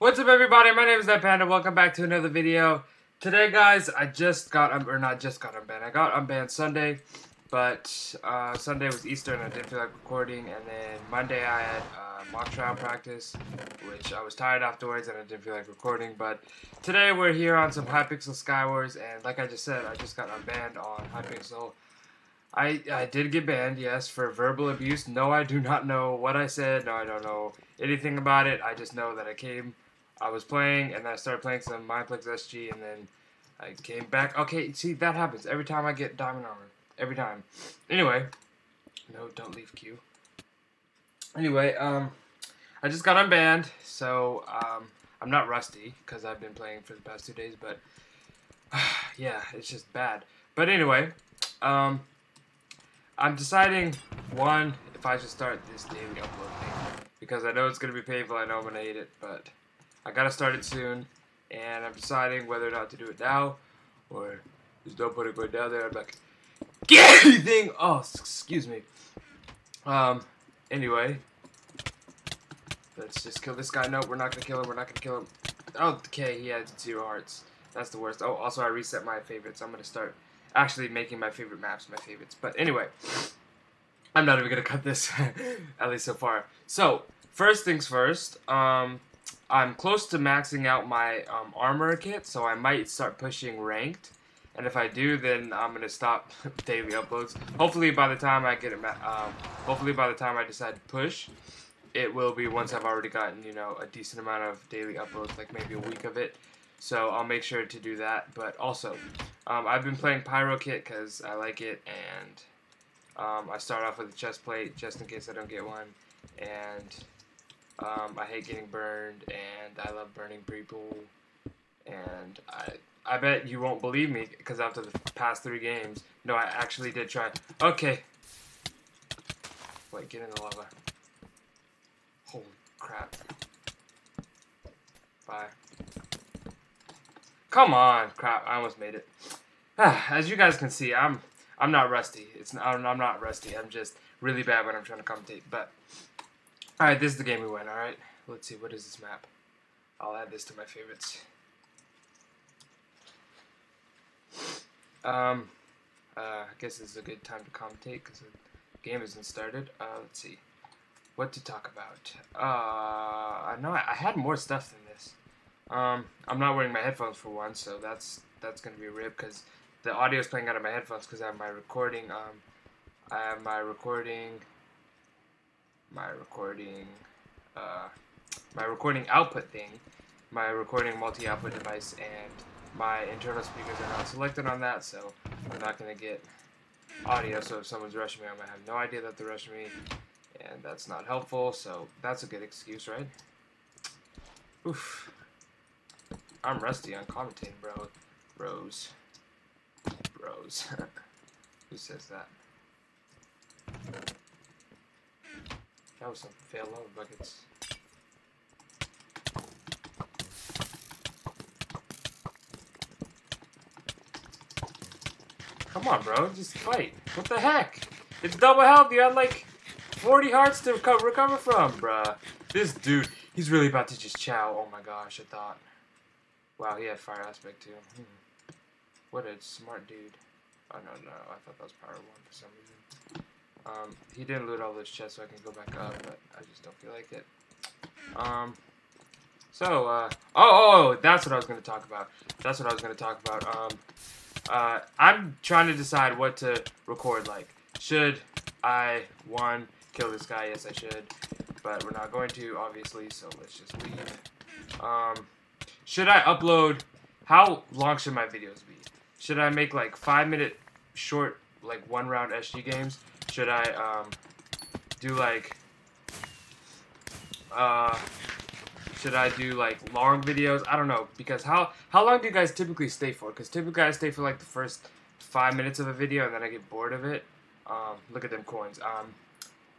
What's up everybody, my name is NetPanda, welcome back to another video. Today guys, I just got, un or not just got unbanned, I got unbanned Sunday, but uh, Sunday was Easter and I didn't feel like recording, and then Monday I had uh, mock trial practice, which I was tired afterwards and I didn't feel like recording, but today we're here on some Hypixel Skywars, and like I just said, I just got unbanned on Hypixel. I, I did get banned, yes, for verbal abuse. No, I do not know what I said. No, I don't know anything about it. I just know that I came I was playing, and I started playing some Mineplex SG, and then I came back. Okay, see, that happens every time I get Diamond Armor. Every time. Anyway, no, don't leave Q. Anyway, um, I just got unbanned, so, um, I'm not rusty, because I've been playing for the past two days, but, yeah, it's just bad. But anyway, um, I'm deciding, one, if I should start this daily upload thing, because I know it's going to be painful, I know I'm going to hate it, but... I gotta start it soon, and I'm deciding whether or not to do it now, or just don't put it down there. I'm like, get anything. Oh, excuse me. Um. Anyway, let's just kill this guy. No, we're not gonna kill him. We're not gonna kill him. Oh, okay. He had zero hearts. That's the worst. Oh, also I reset my favorites. I'm gonna start actually making my favorite maps my favorites. But anyway, I'm not even gonna cut this, at least so far. So first things first. Um I'm close to maxing out my um, armor kit, so I might start pushing ranked. And if I do, then I'm gonna stop daily uploads. Hopefully, by the time I get it, um, hopefully by the time I decide to push, it will be once I've already gotten you know a decent amount of daily uploads, like maybe a week of it. So I'll make sure to do that. But also, um, I've been playing Pyro Kit because I like it, and um, I start off with a chest plate just in case I don't get one, and um, I hate getting burned, and I love burning people. And I, I bet you won't believe me because after the past three games, no, I actually did try. Okay. Wait, get in the lava. Holy crap. Bye. Come on, crap! I almost made it. As you guys can see, I'm I'm not rusty. It's I'm, I'm not rusty. I'm just really bad when I'm trying to commentate. But Alright, this is the game we win, alright? Let's see, what is this map? I'll add this to my favorites. Um, uh, I guess this is a good time to commentate because the game isn't started. Uh, let's see. What to talk about? Uh, I know I, I had more stuff than this. Um, I'm not wearing my headphones for one, so that's that's gonna be a rip because the audio is playing out of my headphones because I have my recording. Um, I have my recording my recording, uh, my recording output thing, my recording multi-output device, and my internal speakers are not selected on that, so I'm not going to get audio, so if someone's rushing me, going to have no idea that they're rushing me, and that's not helpful, so that's a good excuse, right? Oof. I'm rusty on commentating, bro. Bros. Bros. Who says that? That was some fail lava buckets. Come on, bro. Just fight. What the heck? It's double health. You had like 40 hearts to recover, from, bruh. This dude, he's really about to just chow. Oh my gosh, I thought. Wow, he had fire aspect too. Hmm. What a smart dude. Oh, no, no. I thought that was power 1 for some reason. Um, he didn't loot all those chests, so I can go back up, but I just don't feel like it. Um, so, uh, oh, oh, that's what I was going to talk about. That's what I was going to talk about. Um, uh, I'm trying to decide what to record, like, should I, one, kill this guy? Yes, I should, but we're not going to, obviously, so let's just leave. Um, should I upload, how long should my videos be? Should I make, like, five-minute short, like, one-round SG games? Should I um, do like uh, should I do like long videos? I don't know because how how long do you guys typically stay for? Because typically I stay for like the first five minutes of a video and then I get bored of it. Um, look at them coins. Um,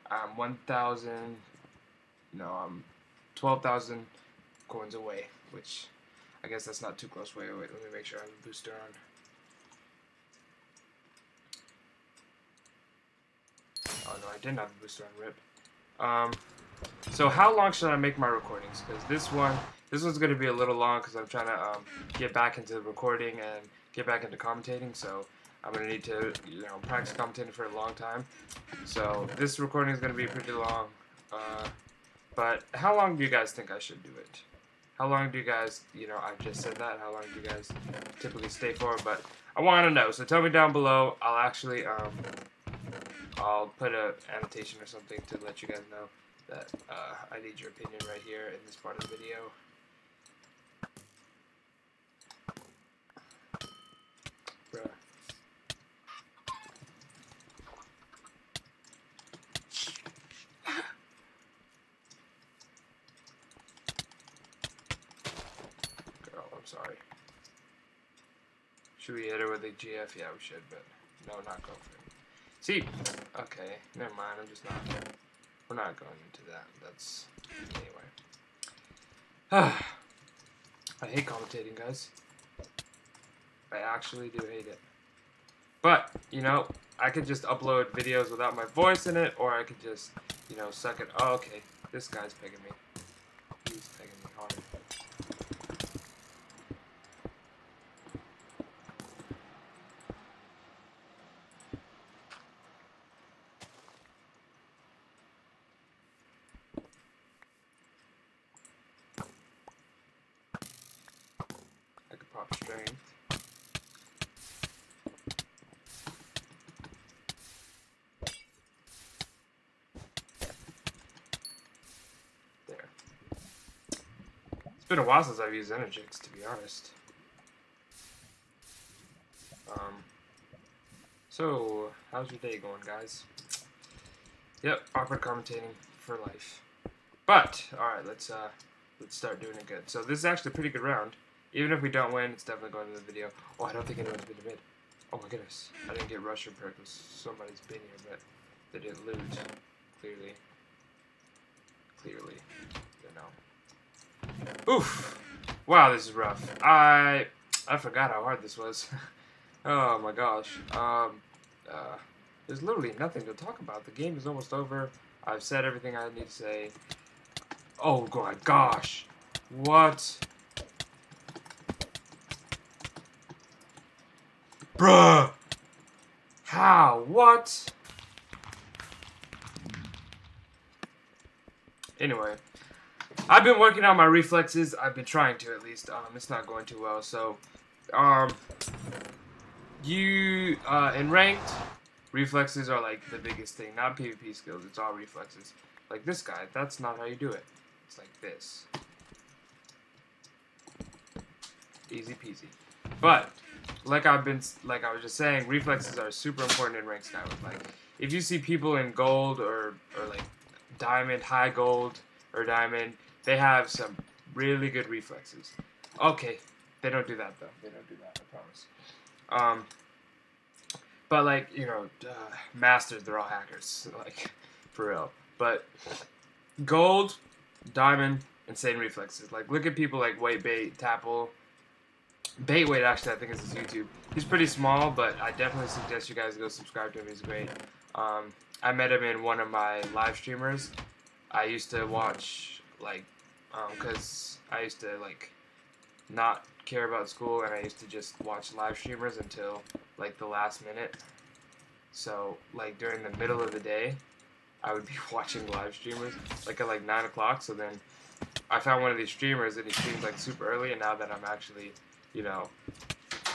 I'm one thousand. No, I'm twelve thousand coins away, which I guess that's not too close. Wait, wait, let me make sure I have a booster on. Oh no, I didn't have a booster on RIP. Um, so how long should I make my recordings? Because this one This one's going to be a little long because I'm trying to um, get back into the recording and get back into commentating. So I'm going to need to, you know, practice commentating for a long time. So this recording is going to be pretty long. Uh, but how long do you guys think I should do it? How long do you guys, you know, I've just said that. How long do you guys typically stay for? But I want to know. So tell me down below. I'll actually, um, I'll put a annotation or something to let you guys know that uh, I need your opinion right here in this part of the video. Bruh. Girl, I'm sorry. Should we hit her with a GF? Yeah, we should, but no, not girlfriend. See, okay, never mind. I'm just not. We're not going into that. That's anyway. I hate commentating, guys. I actually do hate it. But you know, I could just upload videos without my voice in it, or I could just, you know, suck it. Oh, okay, this guy's picking me. He's pegging me hard. There. It's been a while since I've used Energix, to be honest. Um, so, how's your day going, guys? Yep, awkward commentating for life. But, alright, let's, uh, let's start doing it good. So this is actually a pretty good round. Even if we don't win, it's definitely going to the video. Oh, I don't think anyone's been to mid. Oh my goodness. I didn't get Russian perk because somebody's been here, but they didn't loot. Clearly. Clearly. You know. Oof. Wow, this is rough. I I forgot how hard this was. oh my gosh. Um, uh, there's literally nothing to talk about. The game is almost over. I've said everything I need to say. Oh my gosh. What? Bruh! How? What? Anyway, I've been working on my reflexes. I've been trying to at least. Um, it's not going too well. So, um, you uh, in ranked, reflexes are like the biggest thing. Not PvP skills. It's all reflexes. Like this guy. That's not how you do it. It's like this. Easy peasy. But like I've been like I was just saying, reflexes are super important in ranked Skywars. Like if you see people in gold or or like diamond, high gold or diamond, they have some really good reflexes. Okay, they don't do that though. They don't do that. I promise. Um, but like you know, uh, masters, they're all hackers. Like for real. But gold, diamond, insane reflexes. Like look at people like White Bait, Tapple. Baitwait actually I think is his YouTube. He's pretty small, but I definitely suggest you guys go subscribe to him. He's great. Um, I met him in one of my live streamers. I used to watch like because um, I used to like not care about school and I used to just watch live streamers until like the last minute. So like during the middle of the day, I would be watching live streamers like at like nine o'clock. So then I found one of these streamers and he streams like super early, and now that I'm actually you know,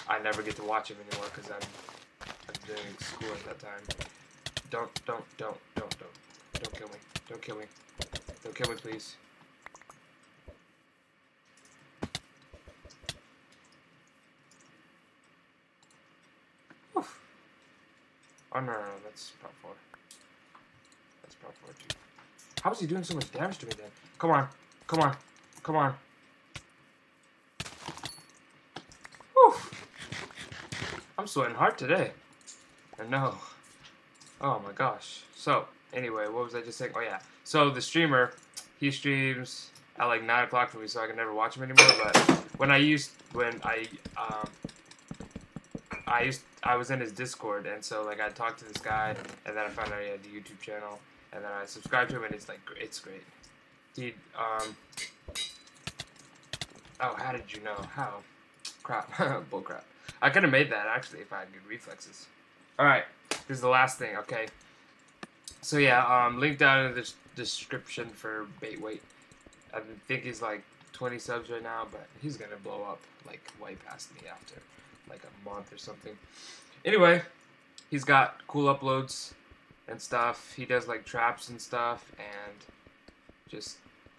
I never get to watch him anymore because I'm, I'm doing school at that time. Don't, don't, don't, don't, don't, don't kill me. Don't kill me. Don't kill me, please. Oof. Oh, no, no, no, that's part four. That's part four, too. How is he doing so much damage to me then? Come on. Come on. Come on. I'm sweating hard today. I know. Oh my gosh. So, anyway, what was I just saying? Oh yeah. So the streamer, he streams at like nine o'clock for me, so I can never watch him anymore. But when I used, when I, um, I used, I was in his Discord, and so like I talked to this guy, and then I found out he had the YouTube channel, and then I subscribed to him, and it's like, it's great. He, um, Oh, how did you know? How? Crap. Bull crap. I could have made that actually if I had good reflexes. Alright, this is the last thing, okay? So yeah, um, link down in the description for Baitwait. I think he's like 20 subs right now, but he's gonna blow up like way past me after like a month or something. Anyway, he's got cool uploads and stuff. He does like traps and stuff and just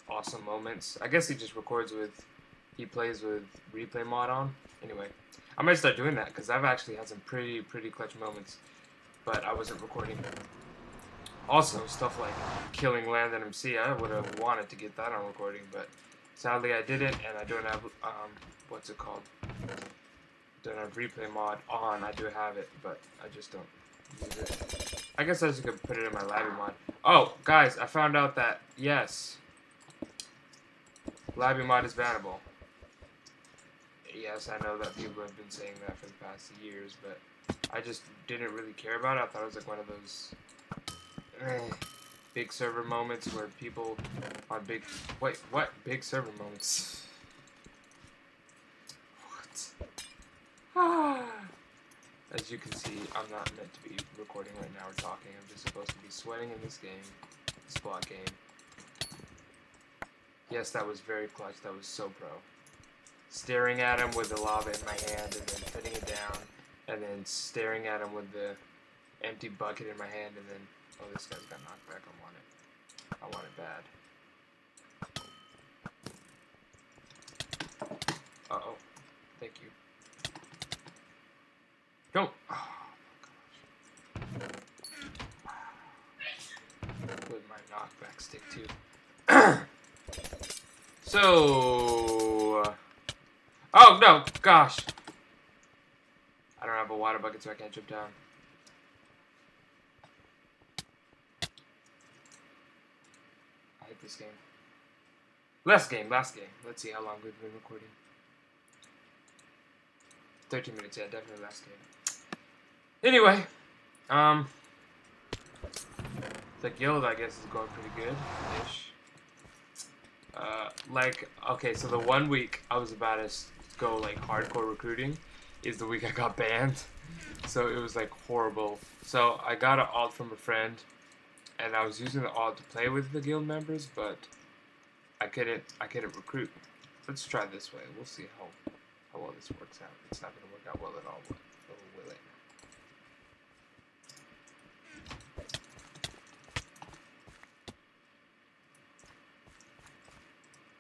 awesome moments. I guess he just records with, he plays with replay mod on. Anyway, I might start doing that because I've actually had some pretty, pretty clutch moments, but I wasn't recording. Also, stuff like killing Landon MC, I would have wanted to get that on recording, but sadly I didn't, and I don't have, um, what's it called? Don't have replay mod on. I do have it, but I just don't use it. I guess I just could put it in my LabyMod. Oh, guys, I found out that, yes, LabyMod is bannable. Yes, I know that people have been saying that for the past years, but I just didn't really care about it. I thought it was like one of those eh, big server moments where people on big... Wait, what? Big server moments? What? As you can see, I'm not meant to be recording right now or talking. I'm just supposed to be sweating in this game, this block game. Yes, that was very clutch. That was so pro. Staring at him with the lava in my hand and then putting it down and then staring at him with the empty bucket in my hand and then oh this guy's got knocked back. I want it. I want it bad. Uh oh. Thank you. Don't oh my gosh. With my knockback stick too. So... Oh, no! Gosh! I don't have a water bucket, so I can't jump down. I hate this game. Last game, last game. Let's see how long we've been recording. 13 minutes, yeah, definitely last game. Anyway, um, the guild, I guess, is going pretty good-ish. Uh, like, okay, so the one week I was about to go like hardcore recruiting is the week I got banned. So it was like horrible. So I got an alt from a friend, and I was using the alt to play with the guild members, but I couldn't. I couldn't recruit. Let's try this way. We'll see how how well this works out. It's not gonna work out well at all, but will it?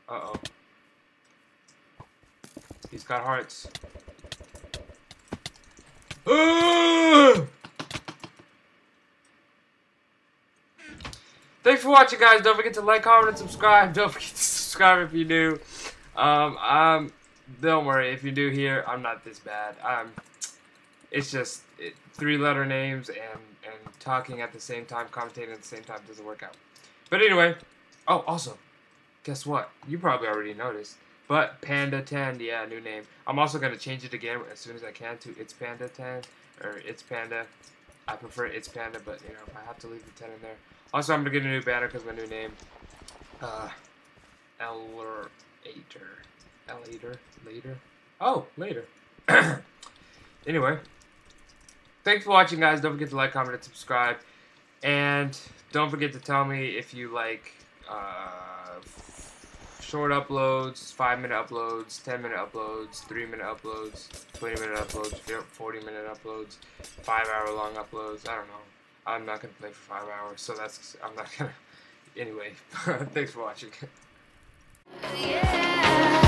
Uh-oh. He's got hearts. Thanks for watching, guys. Don't forget to like, comment, and subscribe. Don't forget to subscribe if you're new. Um, um, don't worry. If you're new here, I'm not this bad. Um, it's just it, three-letter names and, and talking at the same time, commentating at the same time doesn't work out. But anyway, oh, also, guess what? You probably already noticed. But Panda 10, yeah, new name. I'm also going to change it again as soon as I can to It's Panda 10, or It's Panda. I prefer It's Panda, but, you know, I have to leave the 10 in there. Also, I'm going to get a new banner because my new name, uh. Elator? Later? Oh, later. anyway, thanks for watching, guys. Don't forget to like, comment, and subscribe. And don't forget to tell me if you like, uh, short uploads, 5 minute uploads, 10 minute uploads, 3 minute uploads, 20 minute uploads, 40 minute uploads, 5 hour long uploads. I don't know. I'm not going to play for 5 hours, so that's, I'm not going to. Anyway, thanks for watching. Yeah.